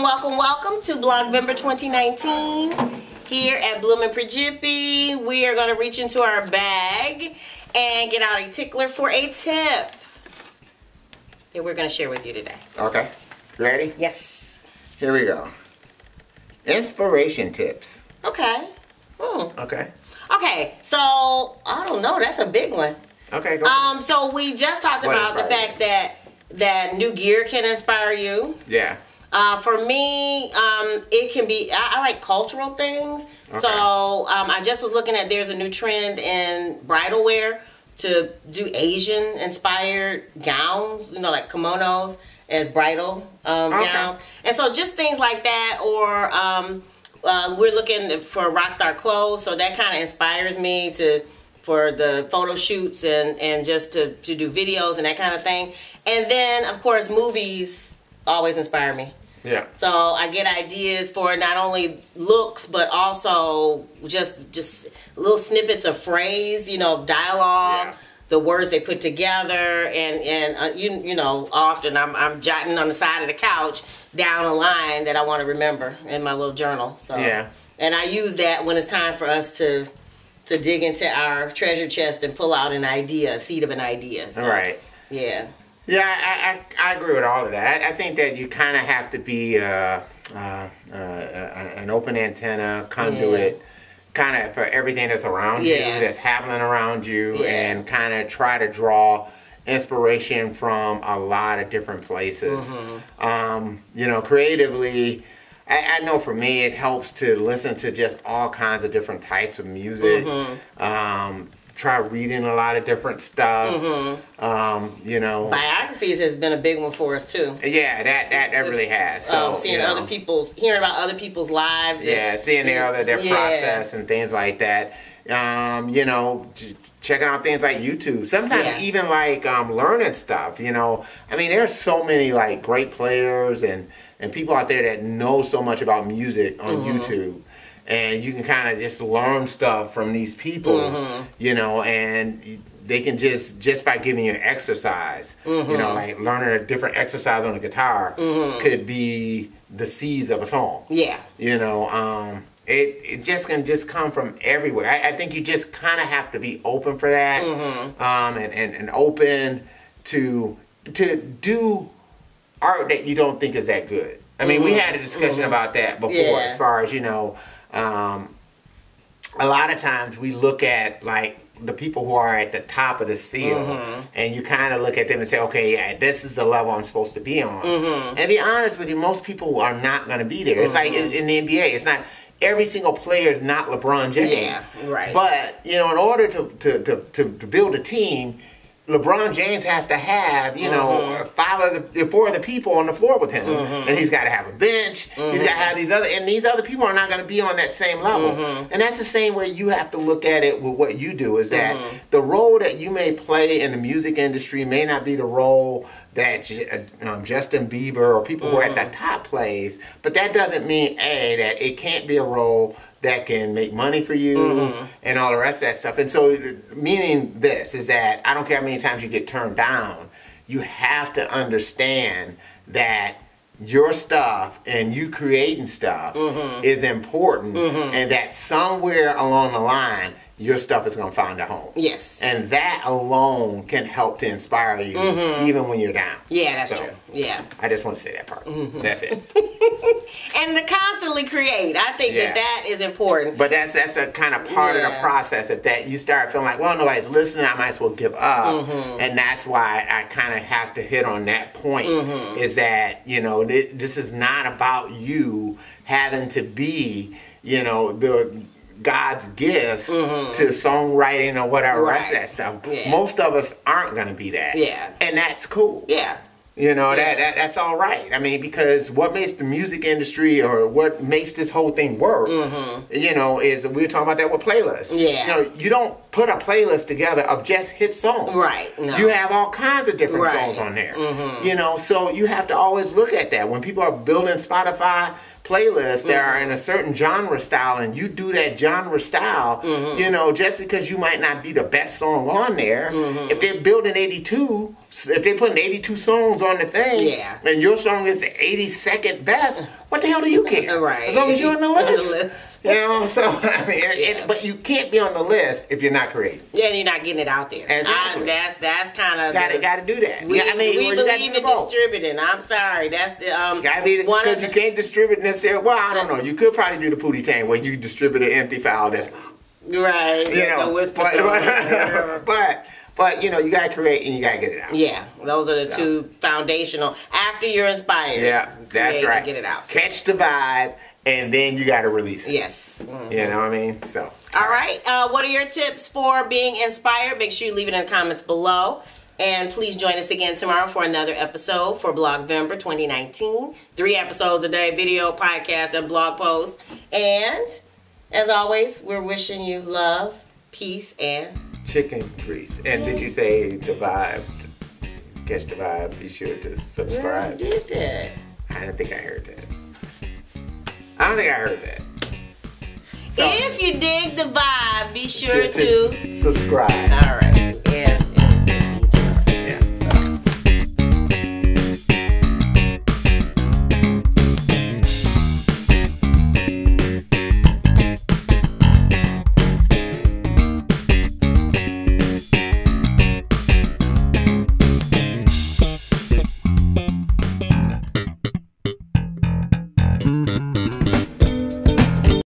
Welcome, welcome, welcome to Blogvember 2019. Here at Bloomin' Prejippie, we are going to reach into our bag and get out a tickler for a tip that we're going to share with you today. Okay. Ready? Yes. Here we go. Inspiration tips. Okay. Hmm. Okay. Okay, so I don't know. That's a big one. Okay, go Um, so we just talked What about the inspired fact that that new gear can inspire you. Yeah. Uh, for me, um, it can be. I, I like cultural things. So um, I just was looking at. There's a new trend in bridal wear to do Asian inspired gowns. You know, like kimonos as bridal um, Okay. gowns, and so just things like that. Or um, uh, we're looking for rock star clothes, so that kind of inspires me to for the photo shoots and and just to to do videos and that kind of thing. And then of course movies always inspire me. Yeah. So I get ideas for not only looks but also just just little snippets of phrase, you know, dialogue, Yeah. the words they put together, and and uh, you you know often I'm I'm jotting on the side of the couch down a line that I want to remember in my little journal. So Yeah. and I use that when it's time for us to to dig into our treasure chest and pull out an idea, a seed of an idea. So, All right. Yeah. Yeah, I, I, I agree with all of that. I, I think that you kind of have to be uh, uh, uh, an open antenna, conduit, kind of for everything that's around Yeah. you, that's happening around you, Yeah. and kind of try to draw inspiration from a lot of different places. Mm-hmm. Um, you know, creatively. I, I know for me, it helps to listen to just all kinds of different types of music. Mm-hmm. Um, try reading a lot of different stuff. Mm-hmm. Um, you know, Biographies has been a big one for us too. yeah, that that, that Just, really has. So um, seeing you know, other people's, hearing about other people's lives. and- yeah, seeing their other their Yeah. process and things like that. Um, you know, ch- checking out things like YouTube. Sometimes Yeah. even like um, learning stuff. You know, I mean, there's so many like great players and and people out there that know so much about music on Mm-hmm. YouTube. And you can kind of just learn stuff from these people, Mm-hmm. you know, and they can just just by giving you exercise, you Mm-hmm. know, like learning a different exercise on the guitar could be the seeds of a song. Yeah. You know, um, it it just can just come from everywhere. I, I think you just kind of have to be open for that, Mm-hmm. um, and, and and open to to do art that you don't think is that good. I mean, we had a discussion about that before, Mm-hmm. Yeah. as far as you know. Um, a lot of times we look at like the people who are at the top of this field Mm-hmm. and you kind of look at them and say okay yeah this is the level i'm supposed to be on Mm-hmm. and be honest with you most people are not going to be there it's like in, in the nba it's not every single player is not lebron james Yeah, right. but you know in order to, to, to, to build a team LeBron James has to have, you know, Mm-hmm. five of the four of the people on the floor with him, and he's got to have a bench. He's Mm-hmm. got to have these other, and these other people are not going to be on that same level. Mm-hmm. And that's the same way you have to look at it with what you do. Is that Mm-hmm. the role that you may play in the music industry may not be the role that um, Justin Bieber or people who are at Mm-hmm. the top plays, but that doesn't mean a that it can't be a role that can make money for you Mm-hmm. and all the rest of that stuff. And so, meaning this is that I don't care how many times you get turned down, you have to understand that your stuff and you creating stuff Mm-hmm. is important, and that somewhere along the line, your stuff is going to find a home. Yes. And that alone can help to inspire you even when you're down. yeah, that's So, true. Yeah. I just want to say that part. Mm-hmm. That's it. And to constantly create. I think Yeah. that that is important. But that's that's a kind of part of the process. If that you start feeling like, well, nobody's listening, I might as well give up. Mm-hmm. And that's why I kind of have to hit on that point. Mm-hmm. Is that you know th- this is not about you having to be you know the God's gift to songwriting or whatever rest Mm-hmm. That stuff. Yeah. Most of us aren't going to be that. Yeah. And that's cool. yeah. You know, Yeah. that, that that's all right. I mean, because what makes the music industry or what makes this whole thing work, you know, is we were talking about that with playlists. Mm-hmm. Yeah. You know, you don't put a playlist together of just hit songs. Right, no. You have all kinds of different Right. Mm-hmm. songs on there. You know, so you have to always look at that. When people are building Spotify playlists that are in a certain genre style and you do that genre style, Mm-hmm. you know, just because you might not be the best song on there, if they're building 82, if they putting 82 songs on the thing, Yeah. and your song is the 82nd best, what the hell do you care? Right. As long as you're on the On the list. list. You know, so I mean, it- it- but you can't be on the list if you're not creating. Yeah, and you're not getting it out there. Exactly. I, that's that's kind of Gotta gotta do that. We, yeah, I mean, we believe in distributing. I'm sorry. That's the um. I mean, because you can't distribute necessarily. Well, I don't know. You could probably do the Pootie Tang where you distribute an empty file that's Right. you know, but, but, but but you know, you gotta create and you gotta get it out. yeah, those are the So. two foundational. After you're inspired, Yeah, that's right. Get it out. Catch the vibe, and then you gotta release it. Yes. Mhm. You know what I mean? So. All right. Uh, what are your tips for being inspired? Make sure you leave it in the comments below. And please join us again tomorrow for another episode for Blogvember 2019. Three episodes a day, video, podcast, and blog post. And as always, we're wishing you love, peace, and Chicken grease. And did you say the vibe? Catch the vibe. Be sure to subscribe. you did that. I don't think I heard that. I don't think I heard that. So, If you dig the vibe, be sure to. subscribe. All right.